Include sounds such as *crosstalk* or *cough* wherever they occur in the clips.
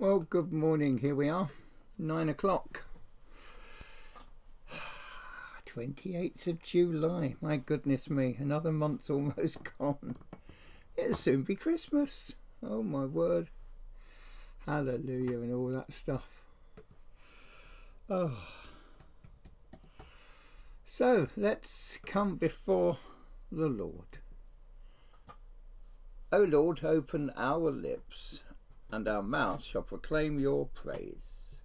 Well, good morning. Here we are, nine o'clock. *sighs* 28th of July. My goodness me, another month almost *laughs* gone. It'll soon be Christmas. Oh my word. Hallelujah and all that stuff. Oh. So let's come before the Lord. O Lord, open our lips and our mouth shall proclaim your praise.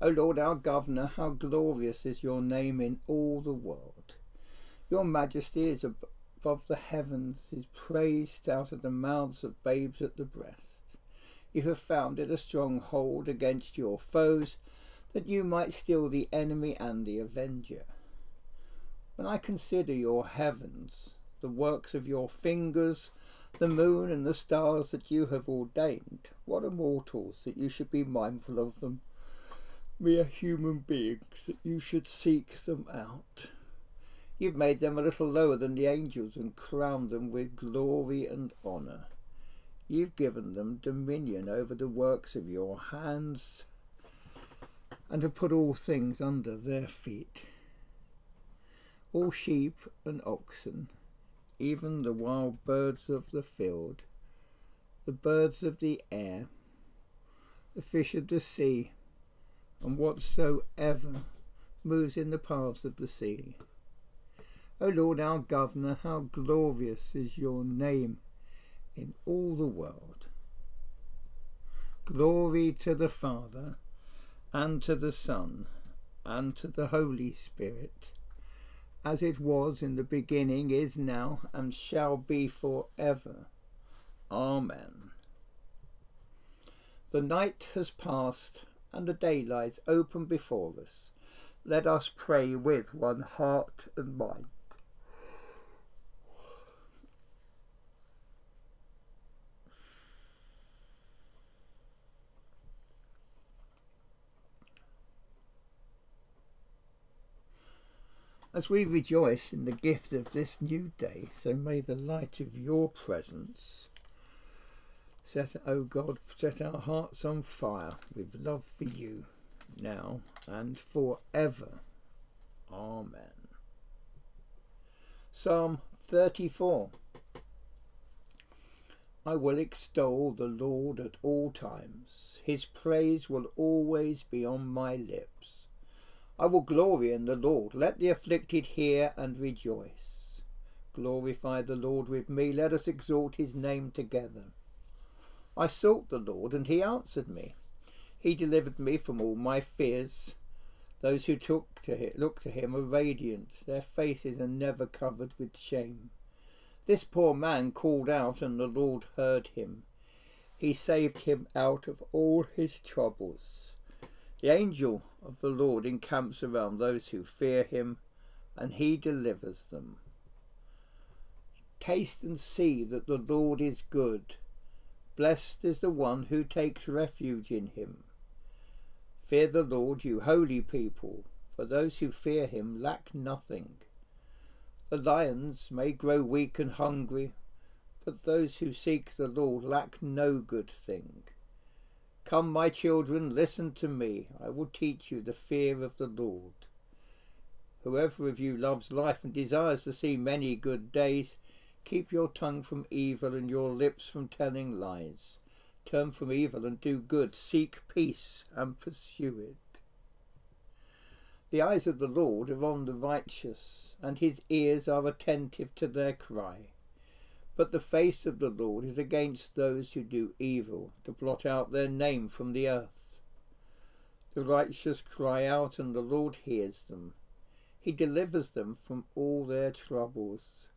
O Lord our Governor, how glorious is your name in all the world. Your majesty is above the heavens, is praised out of the mouths of babes at the breast. You have founded a stronghold against your foes, that you might still the enemy and the avenger. When I consider your heavens, the works of your fingers, the moon and the stars that you have ordained. What are mortals that you should be mindful of them? Mere human beings that you should seek them out. You've made them a little lower than the angels and crowned them with glory and honour. You've given them dominion over the works of your hands and have put all things under their feet. All sheep and oxen even the wild birds of the field, the birds of the air, the fish of the sea, and whatsoever moves in the paths of the sea. O Lord our Governor, how glorious is your name in all the world. Glory to the Father, and to the Son, and to the Holy Spirit as it was in the beginning, is now, and shall be for ever. Amen. The night has passed, and the day lies open before us. Let us pray with one heart and mind. As we rejoice in the gift of this new day. So may the light of your presence set, O oh God, set our hearts on fire with love for you now and forever. Amen. Psalm 34 I will extol the Lord at all times. His praise will always be on my lips. I will glory in the Lord. Let the afflicted hear and rejoice. Glorify the Lord with me. Let us exalt his name together. I sought the Lord, and he answered me. He delivered me from all my fears. Those who took to him, look to him are radiant. Their faces are never covered with shame. This poor man called out, and the Lord heard him. He saved him out of all his troubles. The angel of the Lord encamps around those who fear him, and he delivers them. Taste and see that the Lord is good. Blessed is the one who takes refuge in him. Fear the Lord, you holy people, for those who fear him lack nothing. The lions may grow weak and hungry, but those who seek the Lord lack no good thing. Come, my children, listen to me. I will teach you the fear of the Lord. Whoever of you loves life and desires to see many good days, keep your tongue from evil and your lips from telling lies. Turn from evil and do good. Seek peace and pursue it. The eyes of the Lord are on the righteous, and his ears are attentive to their cry. But the face of the Lord is against those who do evil, to blot out their name from the earth. The righteous cry out, and the Lord hears them. He delivers them from all their troubles.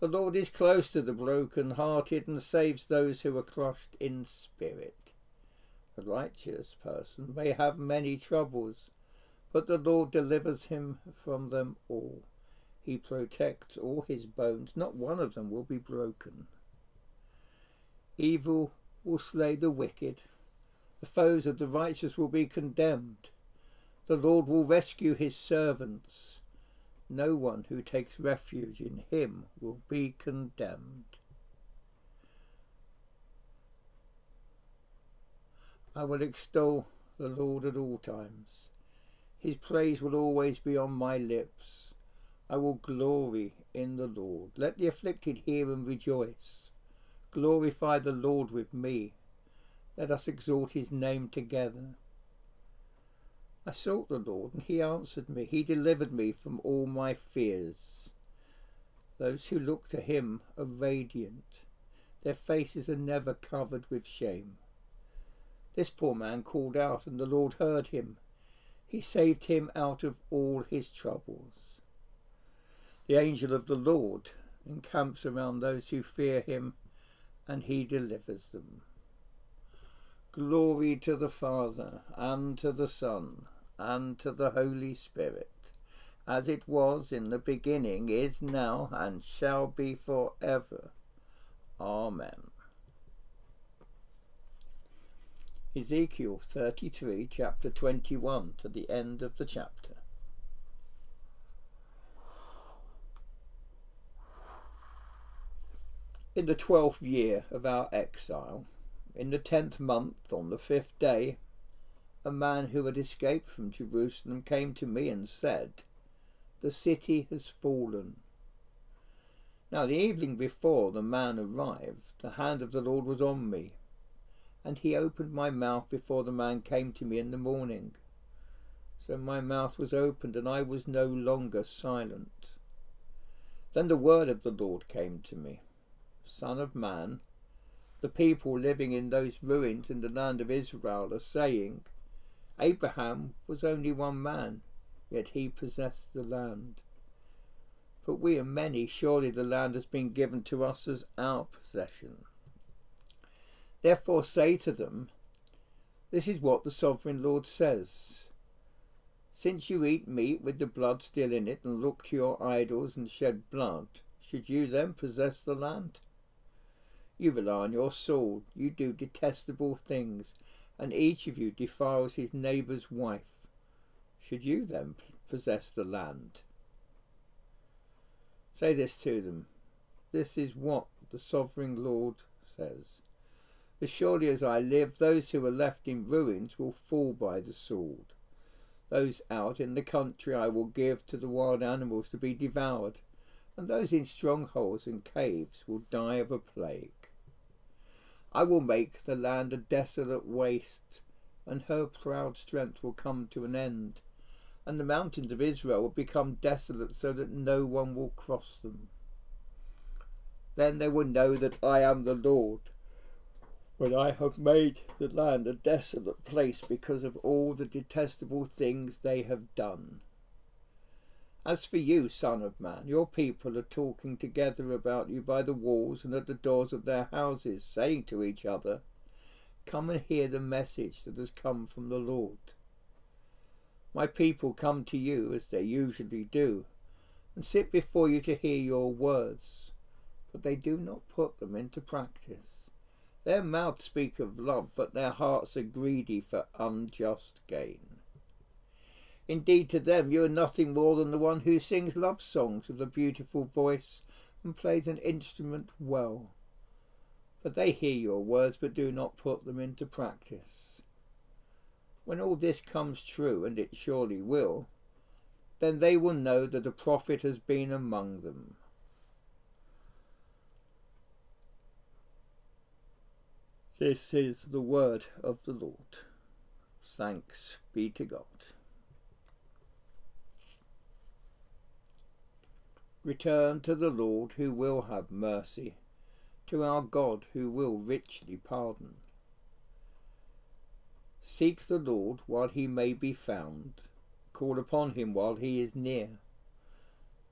The Lord is close to the broken-hearted and saves those who are crushed in spirit. A righteous person may have many troubles, but the Lord delivers him from them all. He protects all his bones, not one of them will be broken. Evil will slay the wicked, the foes of the righteous will be condemned. The Lord will rescue his servants. No one who takes refuge in him will be condemned. I will extol the Lord at all times. His praise will always be on my lips. I will glory in the Lord. Let the afflicted hear and rejoice. Glorify the Lord with me. Let us exalt his name together. I sought the Lord, and he answered me. He delivered me from all my fears. Those who look to him are radiant. Their faces are never covered with shame. This poor man called out, and the Lord heard him. He saved him out of all his troubles. The angel of the Lord encamps around those who fear him, and he delivers them. Glory to the Father, and to the Son, and to the Holy Spirit, as it was in the beginning, is now, and shall be for ever. Amen. Ezekiel 33, chapter 21, to the end of the chapter. In the twelfth year of our exile, in the tenth month, on the fifth day, a man who had escaped from Jerusalem came to me and said, The city has fallen. Now the evening before the man arrived, the hand of the Lord was on me, and he opened my mouth before the man came to me in the morning. So my mouth was opened, and I was no longer silent. Then the word of the Lord came to me. Son of man, the people living in those ruins in the land of Israel are saying, Abraham was only one man, yet he possessed the land. But we are many, surely the land has been given to us as our possession. Therefore say to them, This is what the sovereign Lord says. Since you eat meat with the blood still in it, and look to your idols and shed blood, should you then possess the land? You rely on your sword. You do detestable things, and each of you defiles his neighbour's wife. Should you then possess the land? Say this to them. This is what the sovereign Lord says. As surely as I live, those who are left in ruins will fall by the sword. Those out in the country I will give to the wild animals to be devoured, and those in strongholds and caves will die of a plague. I will make the land a desolate waste, and her proud strength will come to an end, and the mountains of Israel will become desolate so that no one will cross them. Then they will know that I am the Lord, when I have made the land a desolate place because of all the detestable things they have done. As for you, Son of Man, your people are talking together about you by the walls and at the doors of their houses, saying to each other, Come and hear the message that has come from the Lord. My people come to you, as they usually do, and sit before you to hear your words, but they do not put them into practice. Their mouths speak of love, but their hearts are greedy for unjust gain. Indeed, to them you are nothing more than the one who sings love songs with a beautiful voice and plays an instrument well. For they hear your words but do not put them into practice. When all this comes true, and it surely will, then they will know that a prophet has been among them. This is the word of the Lord. Thanks be to God. Return to the Lord who will have mercy, to our God who will richly pardon. Seek the Lord while he may be found, call upon him while he is near.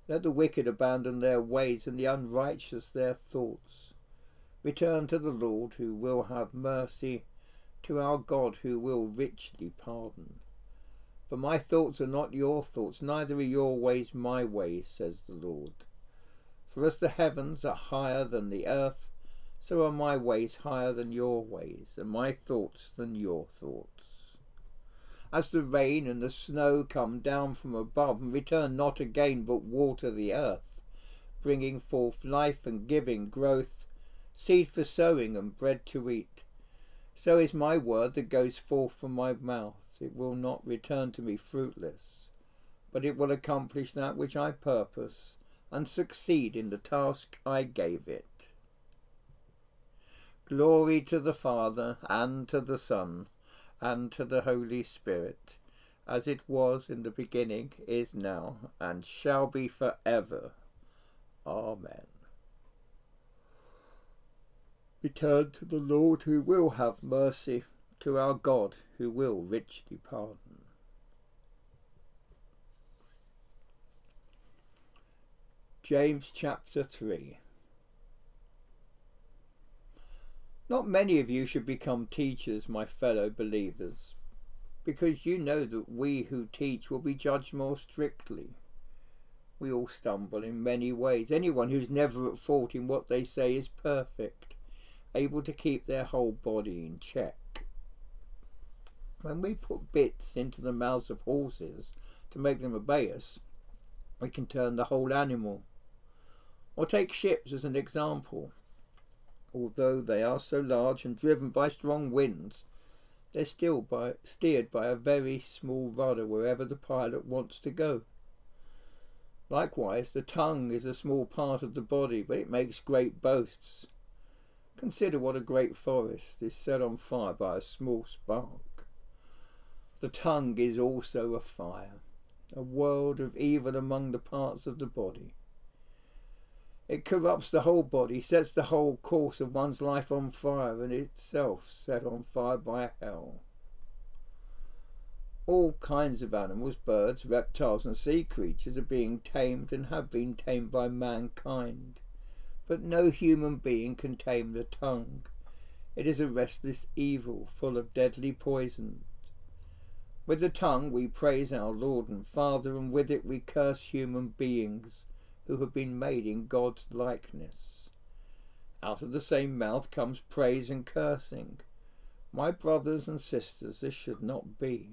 Let the wicked abandon their ways and the unrighteous their thoughts. Return to the Lord who will have mercy, to our God who will richly pardon. For my thoughts are not your thoughts, neither are your ways my ways, says the Lord. For as the heavens are higher than the earth, so are my ways higher than your ways, and my thoughts than your thoughts. As the rain and the snow come down from above, and return not again, but water the earth, bringing forth life and giving growth, seed for sowing and bread to eat, So is my word that goes forth from my mouth. It will not return to me fruitless, but it will accomplish that which I purpose and succeed in the task I gave it. Glory to the Father, and to the Son, and to the Holy Spirit, as it was in the beginning, is now, and shall be for ever. Amen. Return to the Lord who will have mercy, to our God who will richly pardon. James chapter 3 Not many of you should become teachers, my fellow believers, because you know that we who teach will be judged more strictly. We all stumble in many ways. Anyone who's never at fault in what they say is perfect, able to keep their whole body in check. When we put bits into the mouths of horses to make them obey us, we can turn the whole animal. Or take ships as an example although they are so large and driven by strong winds, they're still by, steered by a very small rudder wherever the pilot wants to go. Likewise, the tongue is a small part of the body, but it makes great boasts. Consider what a great forest is set on fire by a small spark. The tongue is also a fire, a world of evil among the parts of the body. It corrupts the whole body, sets the whole course of one's life on fire, and itself set on fire by hell. All kinds of animals, birds, reptiles, and sea creatures are being tamed and have been tamed by mankind. But no human being can tame the tongue. It is a restless evil, full of deadly poisons. With the tongue we praise our Lord and Father, and with it we curse human beings who have been made in God's likeness. Out of the same mouth comes praise and cursing. My brothers and sisters, this should not be.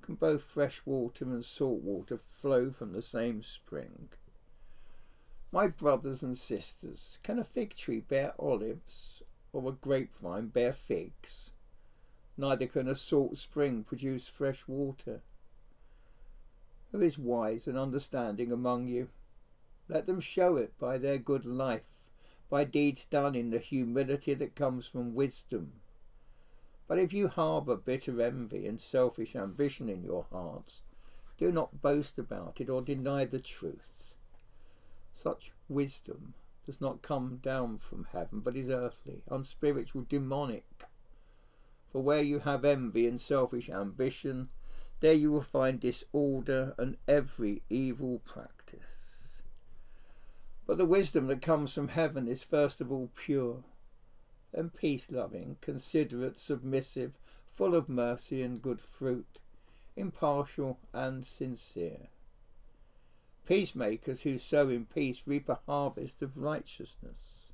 Can both fresh water and salt water flow from the same spring? My brothers and sisters, can a fig tree bear olives, or a grapevine bear figs? Neither can a salt spring produce fresh water. Who is wise and understanding among you? Let them show it by their good life, by deeds done in the humility that comes from wisdom. But if you harbour bitter envy and selfish ambition in your hearts, do not boast about it or deny the truth. Such wisdom does not come down from heaven, but is earthly, unspiritual, demonic. For where you have envy and selfish ambition, there you will find disorder and every evil practice. But the wisdom that comes from heaven is first of all pure, then peace loving, considerate, submissive, full of mercy and good fruit, impartial and sincere. Peacemakers who sow in peace reap a harvest of righteousness.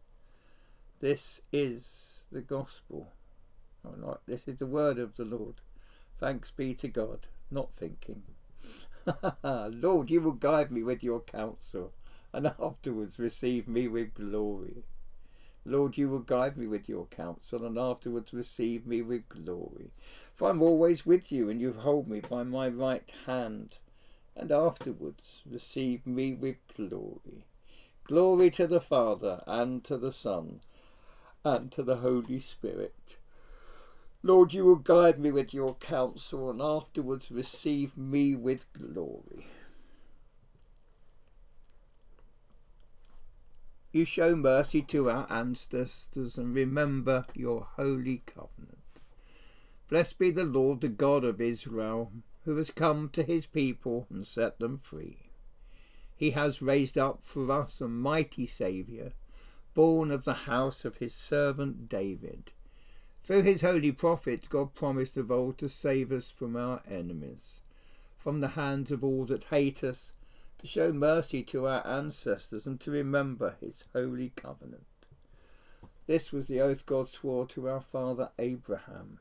This is the gospel. Oh, not, this is the word of the Lord. Thanks be to God, not thinking. *laughs* Lord, you will guide me with your counsel and afterwards receive me with glory. Lord, you will guide me with your counsel, and afterwards receive me with glory. For I am always with you, and you hold me by my right hand, and afterwards receive me with glory. Glory to the Father, and to the Son, and to the Holy Spirit. Lord, you will guide me with your counsel, and afterwards receive me with glory. You show mercy to our ancestors and remember your holy covenant. Blessed be the Lord, the God of Israel, who has come to his people and set them free. He has raised up for us a mighty Saviour, born of the house of his servant David. Through his holy prophets, God promised of old to save us from our enemies, from the hands of all that hate us, to show mercy to our ancestors and to remember his holy covenant. This was the oath God swore to our father Abraham,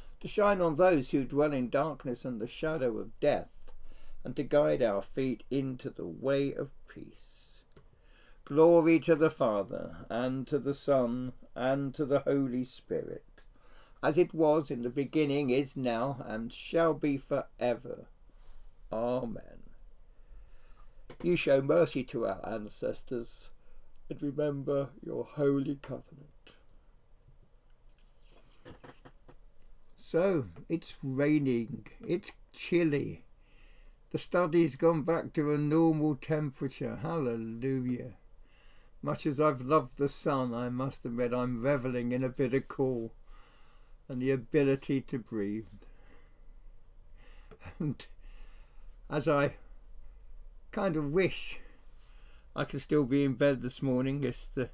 to shine on those who dwell in darkness and the shadow of death, and to guide our feet into the way of peace. Glory to the Father, and to the Son, and to the Holy Spirit as it was in the beginning, is now, and shall be for ever. Amen. You show mercy to our ancestors and remember your holy covenant. So, it's raining, it's chilly. The study's gone back to a normal temperature. Hallelujah. Much as I've loved the sun, I must admit I'm revelling in a bit of cool and the ability to breathe. And as I kind of wish I could still be in bed this morning, it's the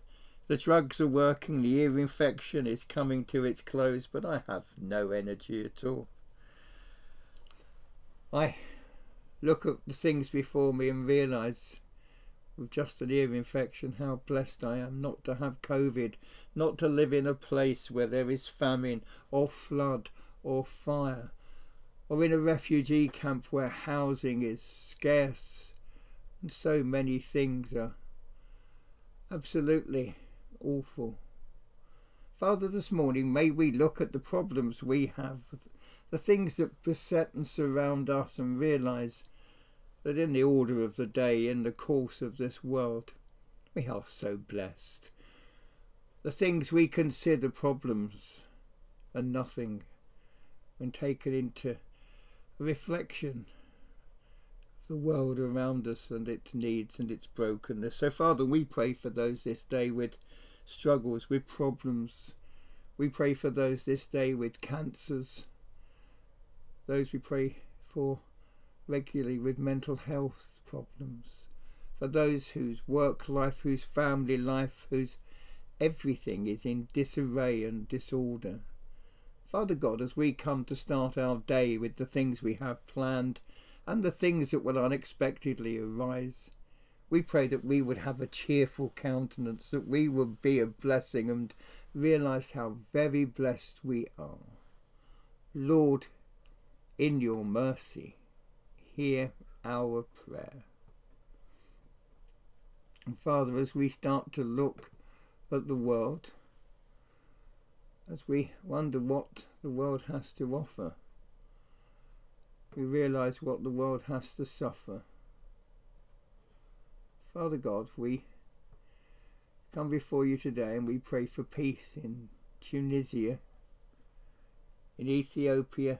the drugs are working, the ear infection is coming to its close, but I have no energy at all. I look at the things before me and realise with just an ear infection, how blessed I am not to have COVID, not to live in a place where there is famine or flood or fire, or in a refugee camp where housing is scarce and so many things are absolutely awful. Father, this morning may we look at the problems we have, the things that beset and surround us, and realise that in the order of the day, in the course of this world, we are so blessed. The things we consider problems are nothing when taken into reflection of the world around us and its needs and its brokenness. So, Father, we pray for those this day with struggles, with problems. We pray for those this day with cancers. Those we pray for regularly with mental health problems, for those whose work life, whose family life, whose everything is in disarray and disorder. Father God, as we come to start our day with the things we have planned and the things that will unexpectedly arise, we pray that we would have a cheerful countenance, that we would be a blessing and realize how very blessed we are. Lord, in your mercy, hear our prayer. And Father, as we start to look at the world, as we wonder what the world has to offer, we realize what the world has to suffer. Father God, we come before you today and we pray for peace in Tunisia, in Ethiopia,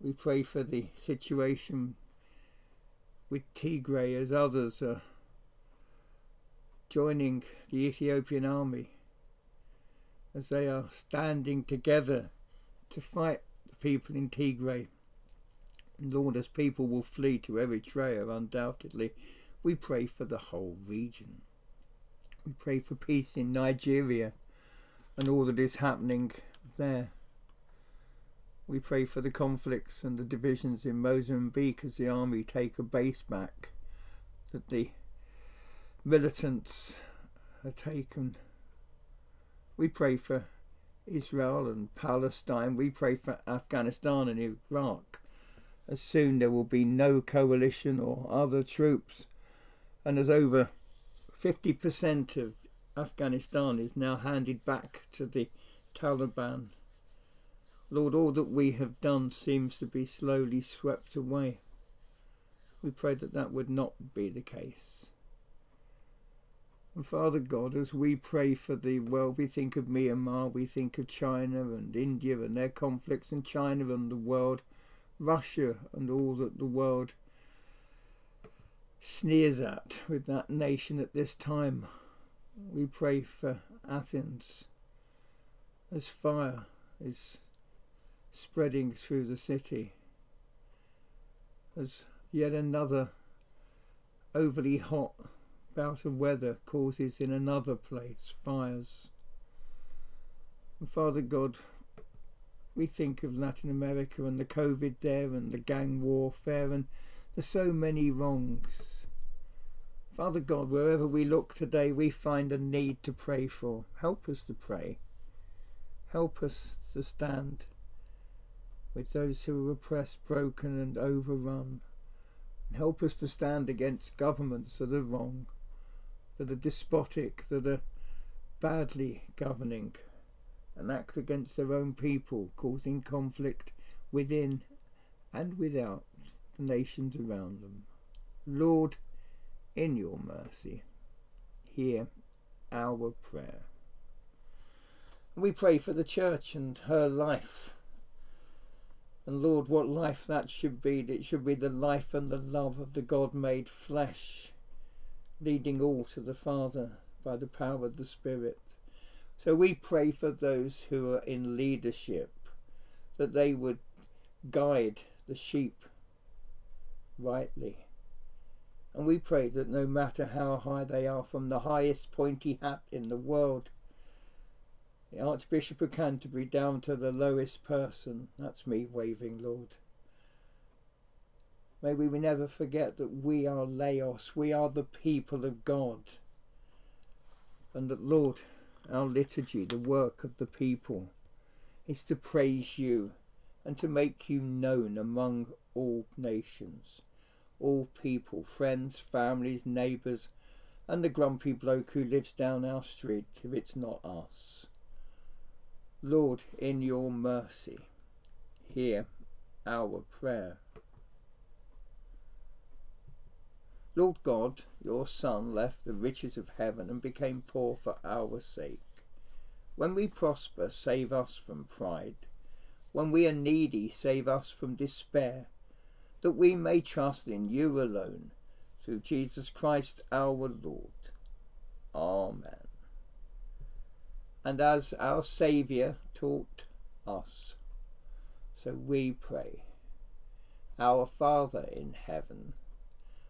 we pray for the situation with Tigray as others are joining the Ethiopian army as they are standing together to fight the people in Tigray. Lord, as people will flee to Eritrea, undoubtedly, we pray for the whole region. We pray for peace in Nigeria and all that is happening there. We pray for the conflicts and the divisions in Mozambique as the army take a base back that the militants are taken. We pray for Israel and Palestine. We pray for Afghanistan and Iraq. As soon there will be no coalition or other troops. And as over 50% of Afghanistan is now handed back to the Taliban Lord, all that we have done seems to be slowly swept away. We pray that that would not be the case. And Father God, as we pray for the world, we think of Myanmar, we think of China and India and their conflicts, and China and the world, Russia and all that the world sneers at with that nation at this time. We pray for Athens as fire is spreading through the city as yet another overly hot bout of weather causes in another place fires. And Father God, we think of Latin America and the COVID there and the gang warfare and there's so many wrongs. Father God, wherever we look today, we find a need to pray for. Help us to pray. Help us to stand with those who are oppressed, broken, and overrun. And help us to stand against governments that are wrong, that are despotic, that are badly governing, and act against their own people, causing conflict within and without the nations around them. Lord, in your mercy, hear our prayer. We pray for the church and her life. And Lord, what life that should be. It should be the life and the love of the God made flesh, leading all to the Father by the power of the Spirit. So we pray for those who are in leadership, that they would guide the sheep rightly. And we pray that no matter how high they are, from the highest pointy hat in the world, the Archbishop of Canterbury down to the lowest person, that's me waving, Lord. May we never forget that we are Laos, we are the people of God. And that, Lord, our liturgy, the work of the people, is to praise you and to make you known among all nations, all people, friends, families, neighbours, and the grumpy bloke who lives down our street if it's not us. Lord, in your mercy, hear our prayer. Lord God, your Son left the riches of heaven and became poor for our sake. When we prosper, save us from pride. When we are needy, save us from despair, that we may trust in you alone, through Jesus Christ our Lord. Amen. And as our Saviour taught us, so we pray. Our Father in heaven,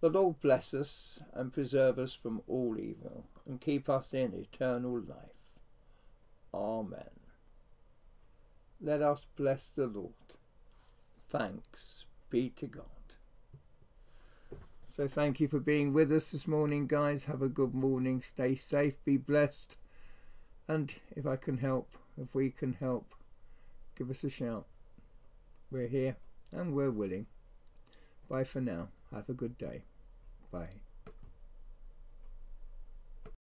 The Lord bless us and preserve us from all evil, and keep us in eternal life. Amen. Let us bless the Lord. Thanks be to God. So thank you for being with us this morning, guys. Have a good morning. Stay safe. Be blessed. And if I can help, if we can help, give us a shout. We're here and we're willing. Bye for now. Have a good day. Bye.